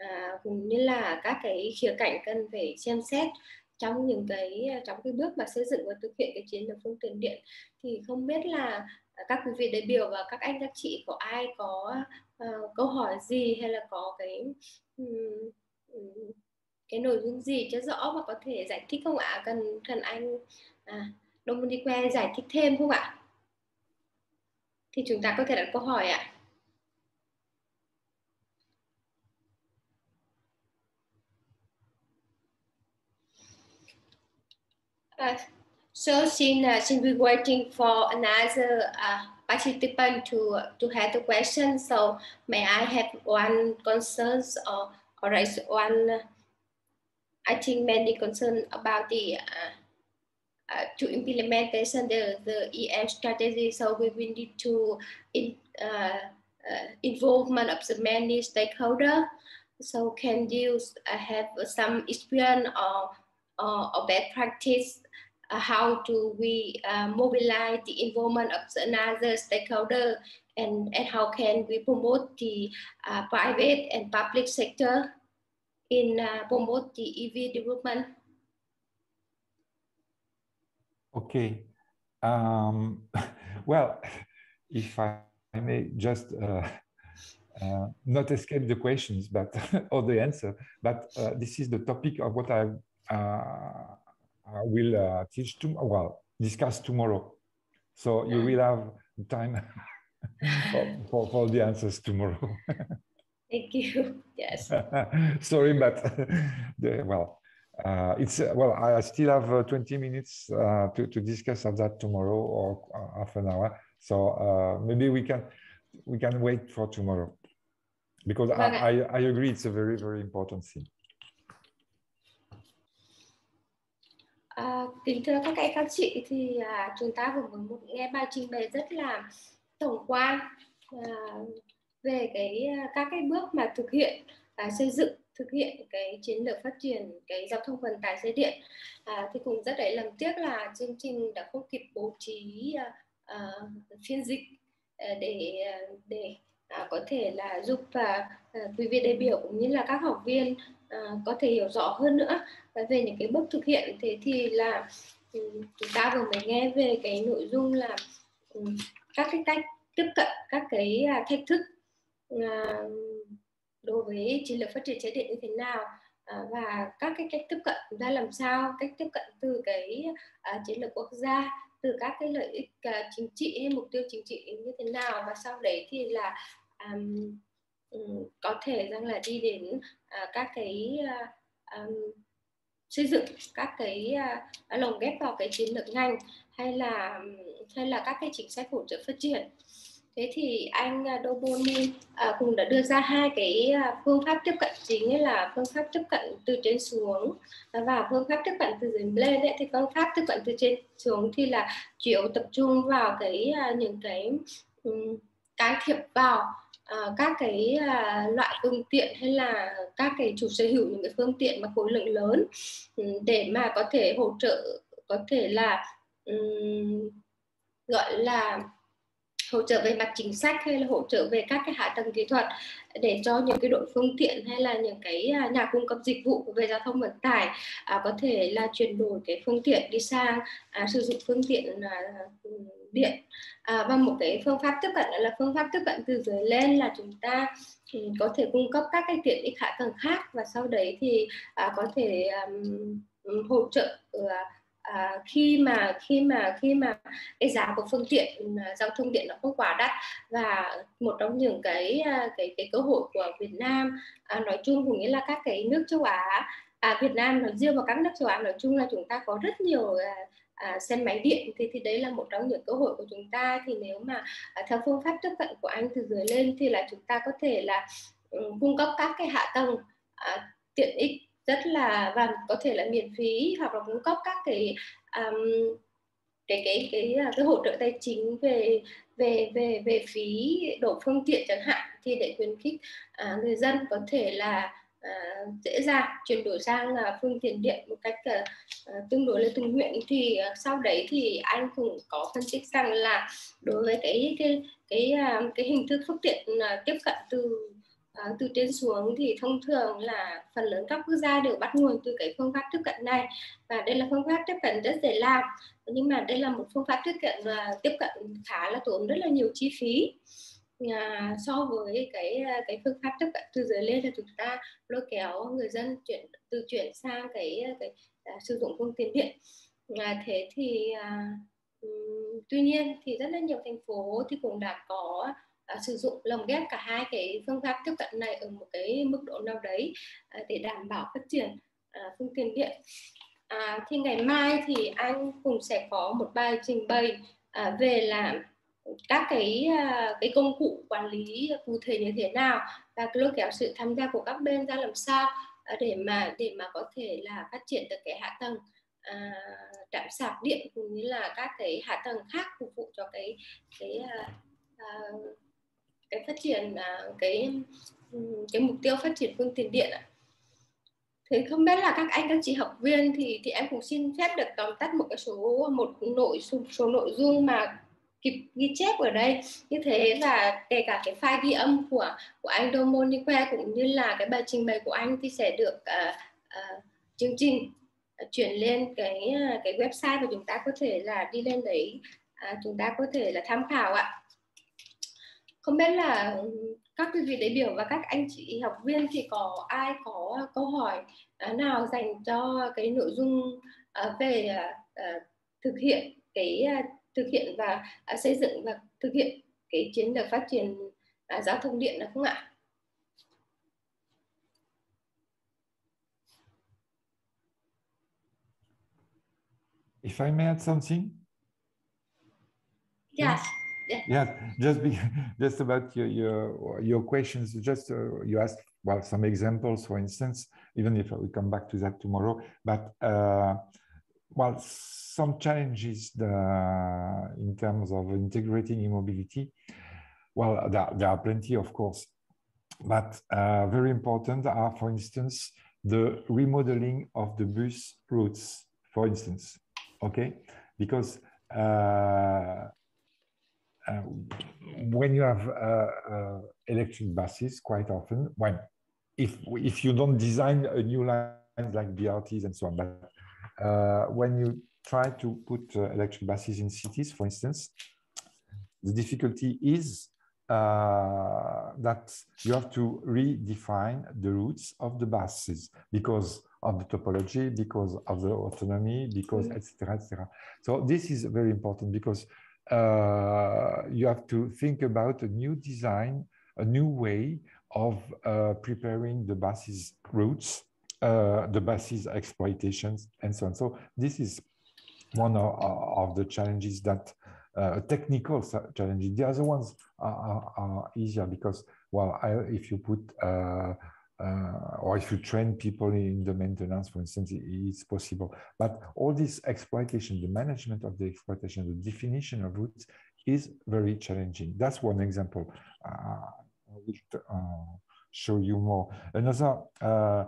à, cũng như là các cái khía cạnh cần phải xem xét trong những cái trong cái bước mà xây dựng và thực hiện cái chiến lược phương tiện điện. Thì không biết là các quý vị đại biểu và các anh các chị có ai có uh, câu hỏi gì hay là có cái um, cái nội dung gì cho rõ và có thể giải thích không ạ? Cần cần anh à, Dominique giải thích thêm không ạ thì chúng ta có thể đặt câu hỏi ạ Uh, so since, uh, since we're waiting for another uh, participant to to have the question, so may I have one concerns or or raise one? I think many concern about the uh, uh, to implementation the the EM strategy. So we will need to in, uh, uh, involvement of the many stakeholder. So can you uh, have some experience or uh, or best practice uh, how do we mobilize the involvement of another stakeholder and, and how can we promote the private and public sector in promote the EV development? Okay. Um, well, if I, may just uh, uh, not escape the questions, but or the answer, but this is the topic of what I I will uh, teach tomorrow, well, discuss tomorrow. So you will have time for, for, for, the answers tomorrow. Thank you. Yes. Sorry, but the, well, uh, it's uh, well. I still have uh, 20 minutes uh, to to discuss of that tomorrow or half an hour. So uh, maybe we can we can wait for tomorrow because I, I, I agree it's a very very important thing. À, kính thưa các anh các chị thì à, chúng ta vừa mới nghe bài trình bày rất là tổng quan à, về cái các cái bước mà thực hiện à, xây dựng thực hiện cái chiến lược phát triển cái giao thông vận tải xe điện. À, thì cũng rất đấy làm tiếc là chương trình đã không kịp bố trí à, à, phiên dịch à, để à, để à, có thể là giúp à, à, quý vị đại biểu cũng như là các học viên à, có thể hiểu rõ hơn nữa. Về những cái bước thực hiện thế thì là ừ, chúng ta vừa mới nghe về cái nội dung là ừ, các cái cách tiếp cận các cái à, thách thức đối với chiến lược phát triển chế điện như thế nào à, và các cái cách tiếp cận chúng ta làm sao cách tiếp cận từ cái à, chiến lược quốc gia từ các cái lợi ích à, chính trị mục tiêu chính trị như thế nào và sau đấy thì là um, có thể rằng là đi đến à, các cái um, xây dựng các cái lồng ghép vào cái chiến lược ngành hay là hay là các cái chính sách hỗ trợ phát triển thế thì anh à, Doboni à, cũng đã đưa ra hai cái à, phương pháp tiếp cận chính là phương pháp tiếp cận từ trên xuống. À, và phương pháp tiếp cận từ dưới lên ấy, thì phương pháp tiếp cận từ trên xuống thì là chủ yếu tập trung vào cái những cái um, can thiệp vào uh, các cái uh, loại phương tiện hay là các cái chủ sở hữu những cái phương tiện mà khối lượng lớn um, để mà có thể hỗ trợ có thể là um, gọi là hỗ trợ về mặt chính sách hay là hỗ trợ về các cái hạ tầng kỹ thuật để cho những cái đội phương tiện hay là những cái à, nhà cung cấp dịch vụ về giao thông vận tải à, có thể là chuyển đổi cái phương tiện đi sang à, sử dụng phương tiện à, điện. À, và một cái phương pháp tiếp cận là phương pháp tiếp cận từ dưới lên là chúng ta ừ, có thể cung cấp các cái tiện ích hạ tầng khác và sau đấy thì à, có thể um, hỗ trợ uh, à, khi mà khi mà khi mà cái giá của phương tiện à, giao thông điện nó không quá đắt và một trong những cái à, cái cái cơ hội của Việt Nam à, nói chung cũng như là các cái nước châu Á à, Việt Nam nói riêng và các nước châu Á nói chung là chúng ta có rất nhiều à, à, xe máy điện. Thì thì đấy là một trong những cơ hội của chúng ta. Thì nếu mà à, theo phương pháp tiếp cận của anh từ dưới lên thì là chúng ta có thể là um, cung cấp các cái hạ tầng à, tiện ích rất là và có thể là miễn phí hoặc là cung cấp các cái um, cái cái cái à, cái hỗ trợ tài chính về về về về phí đổ phương tiện chẳng hạn thì để khuyến khích uh, người dân có thể là uh, dễ dàng chuyển đổi sang uh, phương tiện điện một cách uh, tương đối là tự nguyện. Thì uh, sau đấy thì anh cũng có phân tích rằng là đối với cái cái cái uh, cái hình thức phương tiện uh, tiếp cận từ À, từ trên xuống thì thông thường là phần lớn các quốc gia đều bắt nguồn từ cái phương pháp tiếp cận này. Và đây là phương pháp tiếp cận rất dễ làm. Nhưng mà đây là một phương pháp tiếp cận và tiếp cận khá là tốn rất là nhiều chi phí. À, so với cái cái phương pháp tiếp cận từ dưới lên là chúng ta lôi kéo người dân chuyển từ chuyển sang cái cái, à, sử dụng phương tiện điện. À, thế thì à, tuy nhiên thì rất là nhiều thành phố thì cũng đã có uh, sử dụng lồng ghép cả hai cái phương pháp tiếp cận này ở một cái mức độ nào đấy uh, để đảm bảo phát triển uh, phương tiện điện. À, thì ngày mai thì anh cũng sẽ có một bài trình bày à, về là các cái à, cái công cụ quản lý cụ thể như thế nào và lôi kéo sự tham gia của các bên ra làm sao à, để mà để mà có thể là phát triển được cái hạ tầng à, trạm sạc điện cũng như là các cái hạ tầng khác phục vụ cho cái cái à, à, cái phát triển à, cái cái mục tiêu phát triển phương tiện điện ạ. Thì không biết là các anh các chị học viên thì thì em cũng xin phép được tóm tắt một cái số một nội số, số nội dung mà kịp ghi chép ở đây. Như thế và kể cả cái file ghi âm của của anh Domonique cũng như là cái bài trình bày của anh thì sẽ được uh, uh, chương trình chuyển lên cái cái website và chúng ta có thể là đi lên đấy uh, chúng ta có thể là tham khảo ạ không biết là các quý vị đại biểu và các anh chị học viên thì có ai có câu hỏi à, nào dành cho cái nội dung à, về à, thực hiện cái thực hiện và xây dựng và thực hiện cái chiến lược phát triển giao thông điện được không ạ? If I may add something. Yes. yeah, yeah. Just be, just about your your, your questions. Just uh, you asked well some examples for instance even if we come back to that tomorrow but uh, well some challenges the, in terms of integrating e-mobility. Well there, there, are plenty of course but uh, very important are for instance the remodeling of the bus routes for instance okay? Because uh, when you have uh, uh, electric buses, quite often, when if if you don't design a new line like BRTs and so on, but when you try to put electric buses in cities, for instance, the difficulty is uh, that you have to redefine the routes of the buses because of the topology, because of the autonomy, because etc. Mm. etc. So this is very important because uh, you have to think about a new design, a new way of uh, preparing the buses routes, uh, the buses exploitations, and so on. So this is one of, of the challenges that uh, technical challenges. The other ones are, are, are easier because, well, I, if you put uh, uh, or if you train people in the maintenance, for instance, it's possible. But all this exploitation, the management of the exploitation, the definition of routes is very challenging. That's one example. Uh, I will uh, show you more. Another, uh,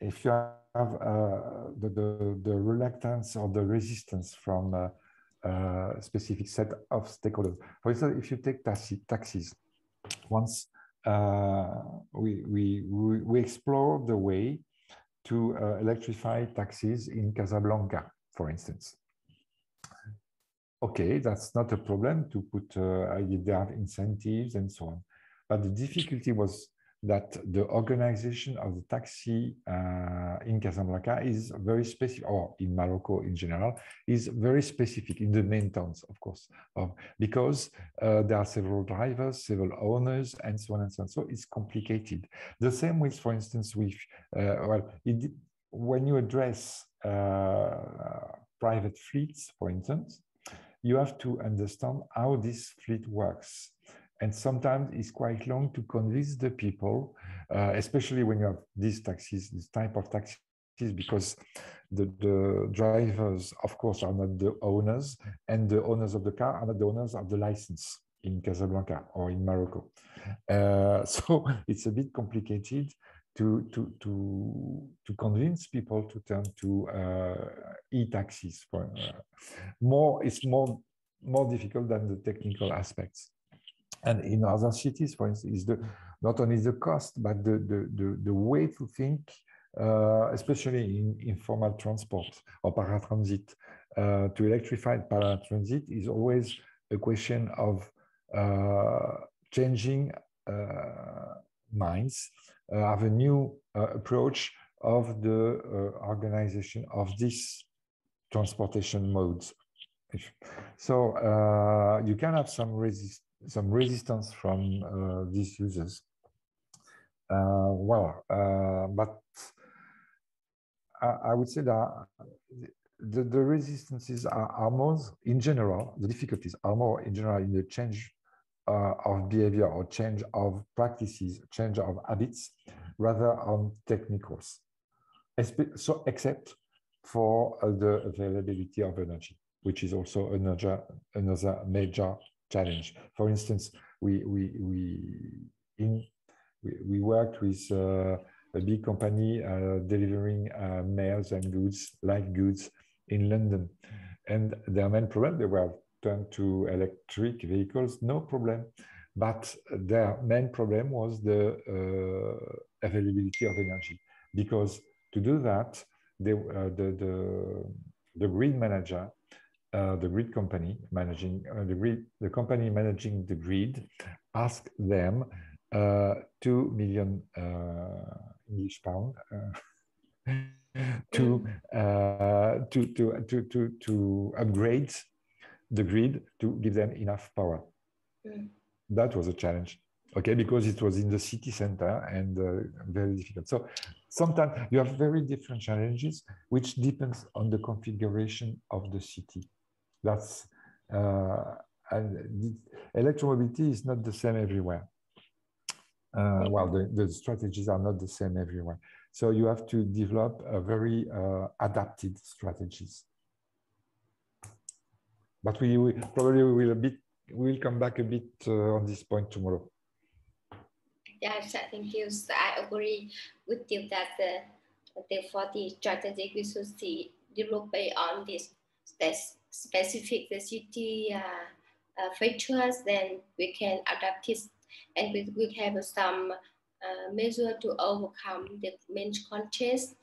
if you have uh, the, the, the, reluctance or the resistance from a, a specific set of stakeholders. For instance, if you take taxi, taxis, once uh, we, we, we explore the way to uh, electrify taxis in Casablanca, for instance. Okay, that's not a problem to put, uh, there incentives and so on. But the difficulty was that the organization of the taxi uh, in Casablanca is very specific, or in Morocco in general, is very specific in the main towns, of course, because uh, there are several drivers, several owners, and so on and so on. So it's complicated. The same with, for instance, with, uh, well, it, when you address uh, private fleets, for instance, you have to understand how this fleet works and sometimes it's quite long to convince the people, uh, especially when you have these taxis, this type of taxis, because the, the drivers, of course, are not the owners, and the owners of the car are not the owners of the license in Casablanca or in Morocco. Uh, so it's a bit complicated to, to, to, to convince people to turn to uh, e-taxis. For, uh, more, it's more, more difficult than the technical aspects. And in other cities, for instance, is the not only the cost, but the, the, the, the way to think, uh, especially in informal transport or paratransit. Uh, to electrify paratransit is always a question of uh, changing uh, minds, uh, have a new uh, approach of the organization of these transportation modes. So you can have some resist some resistance from uh, these users. Uh, well, uh, but I, I, would say that the, the resistances are, are, more in general, the difficulties are more in general in the change uh, of behavior or change of practices, change of habits, rather on technicals. So, except for uh, the availability of energy, which is also another, another major challenge. For instance, we we we in we, worked with uh, a big company uh, delivering uh, mails and goods, light goods in London, and their main problem they were turned to electric vehicles, no problem, but their main problem was the uh, availability of energy. Because to do that, they, uh, the the the grid manager uh, the grid company managing uh, the grid, the company managing the grid asked them uh, two million uh, English pound uh, to, to, to to to to upgrade the grid to give them enough power. Mm. That was a challenge. Okay, because it was in the city center and very difficult. So sometimes you have very different challenges, which depends on the configuration of the city. That's uh, and electromobility is not the same everywhere. Uh, well, the, the strategies are not the same everywhere. So you have to develop a very uh, adapted strategies. But we, we probably will a bit we'll come back a bit uh, on this point tomorrow. Yes, thank you. So I agree with you that the, the for the strategic we should see develop on this, this specific the city uh, uh, features, then we can adapt it and we, we have some uh, measure to overcome the main context.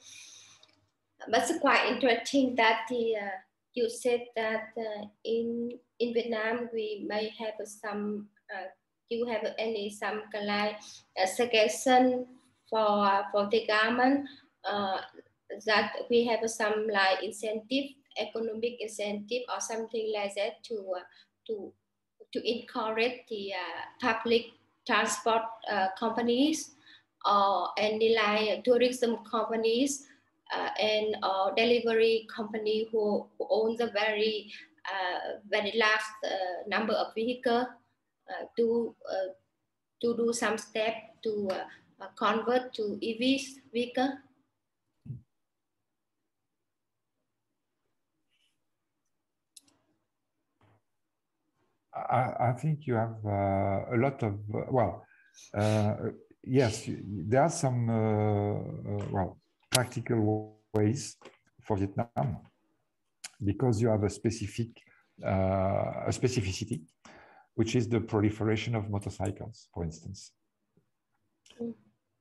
But it's quite interesting that the, uh, you said that uh, in in Vietnam we may have some uh, you have any some kind uh, suggestion for for the government that we have some like incentive, economic incentive or something like that to uh, to to encourage the uh, public transport uh, companies or any like tourism companies and uh, delivery company who, who owns a very very large number of vehicles to to do some step to convert to EVs vehicle. I, I, think you have a lot of well, yes, there are some well practical ways for Vietnam because you have a specific uh, a specificity, which is the proliferation of motorcycles, for instance. Mm.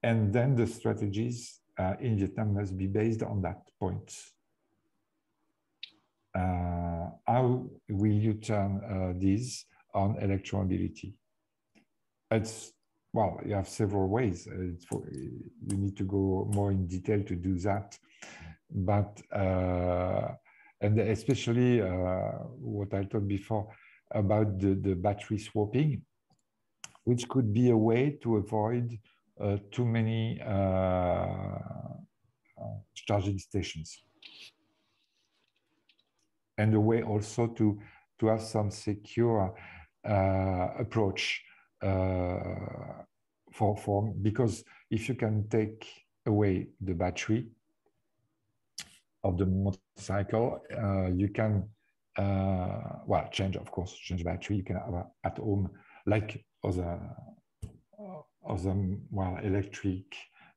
And then the strategies uh, in Vietnam must be based on that point. Uh, how will you turn uh, this on electromobility? It's well, you have several ways. For, you need to go more in detail to do that, but uh, and especially what I told before about the, the battery swapping, which could be a way to avoid uh, too many uh, uh, charging stations. And a way also to, to have some secure uh, approach for, for, because if you can take away the battery, of the motorcycle, uh, you can, uh, well, change, of course, change battery. You can have at home, like other, other well, electric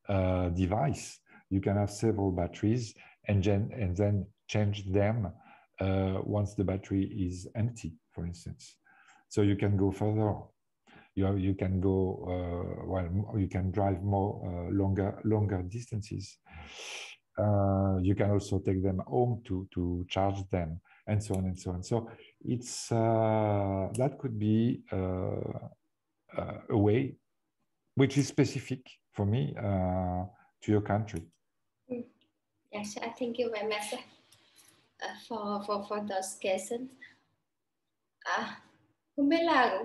uh, device. You can have several batteries and then, and then change them uh, once the battery is empty, for instance. So you can go further. You, you can go, uh, well, you can drive more uh, longer, longer distances. Uh, you can also take them home to, to charge them and so on and so on. So it's uh, that could be a way which is specific for me to your country. Mm. Yes, I thank you very much for, for, for those questions. À, không biết là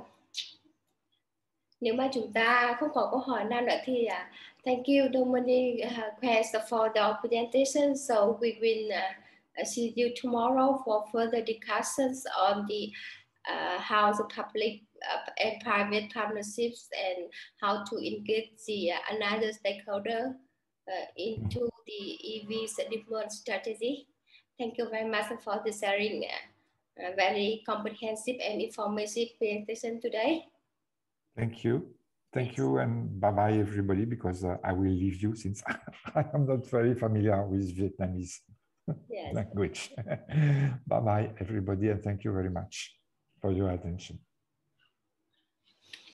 nếu mà chúng ta không có câu hỏi nào nữa thì uh, thank you Dominique uh, for the presentation. So we will uh, see you tomorrow for further discussions on the uh, how the public and private partnerships and how to engage the another stakeholder into the EV development strategy. Thank you very much for the sharing very comprehensive and informative presentation today. Thank you. Thank you and bye bye everybody because uh, I will leave you since I am not very familiar with Vietnamese yes. language. bye bye everybody and thank you very much for your attention.